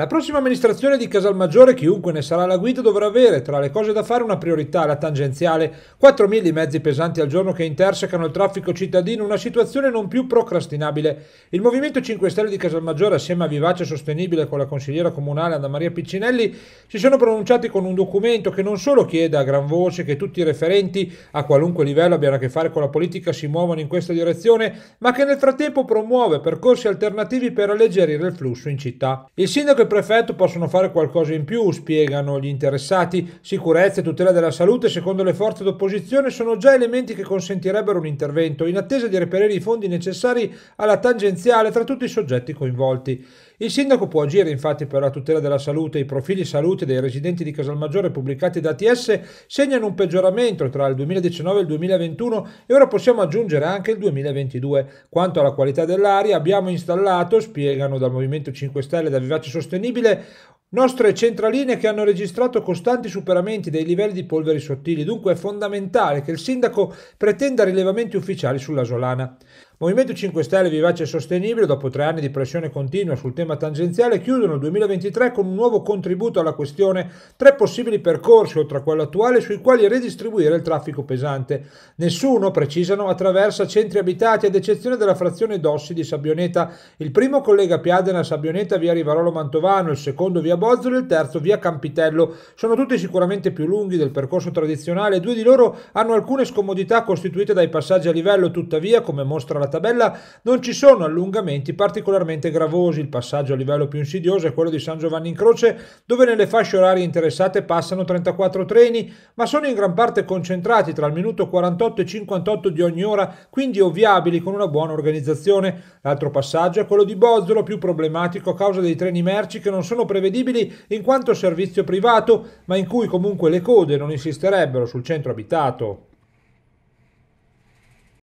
La prossima amministrazione di Casalmaggiore, chiunque ne sarà la guida, dovrà avere tra le cose da fare una priorità, la tangenziale. 4.000 i mezzi pesanti al giorno che intersecano il traffico cittadino, una situazione non più procrastinabile. Il Movimento 5 Stelle di Casalmaggiore, assieme a Vivace Sostenibile con la consigliera comunale Anna Maria Piccinelli, si sono pronunciati con un documento che non solo chiede a gran voce che tutti i referenti, a qualunque livello abbiano a che fare con la politica, si muovano in questa direzione, ma che nel frattempo promuove percorsi alternativi per alleggerire il flusso in città. Il sindaco prefetto possono fare qualcosa in più, spiegano gli interessati. Sicurezza e tutela della salute, secondo le forze d'opposizione, sono già elementi che consentirebbero un intervento, in attesa di reperire i fondi necessari alla tangenziale tra tutti i soggetti coinvolti. Il sindaco può agire infatti per la tutela della salute. I profili salute dei residenti di Casalmaggiore pubblicati da ATS segnano un peggioramento tra il 2019 e il 2021 e ora possiamo aggiungere anche il 2022. Quanto alla qualità dell'aria abbiamo installato, spiegano dal Movimento 5 Stelle da Vivace Sostenibile, Nostre centraline che hanno registrato costanti superamenti dei livelli di polveri sottili, dunque è fondamentale che il sindaco pretenda rilevamenti ufficiali sulla Solana. Movimento 5 Stelle Vivace e Sostenibile, dopo tre anni di pressione continua sul tema tangenziale, chiudono il 2023 con un nuovo contributo alla questione, tre possibili percorsi oltre a quello attuale sui quali redistribuire il traffico pesante. Nessuno, precisano, attraversa centri abitati ad eccezione della frazione Dossi di Sabbioneta. Il primo collega Piadena a Sabbioneta via Rivarolo Mantovano, il secondo via Bozzolo e il terzo via Campitello. Sono tutti sicuramente più lunghi del percorso tradizionale, due di loro hanno alcune scomodità costituite dai passaggi a livello, tuttavia, come mostra la tabella non ci sono allungamenti particolarmente gravosi. Il passaggio a livello più insidioso è quello di San Giovanni in Croce, dove nelle fasce orarie interessate passano 34 treni, ma sono in gran parte concentrati tra il minuto 48 e 58 di ogni ora, quindi ovviabili con una buona organizzazione. L'altro passaggio è quello di Bozzolo, più problematico a causa dei treni merci che non sono prevedibili in quanto servizio privato, ma in cui comunque le code non insisterebbero sul centro abitato.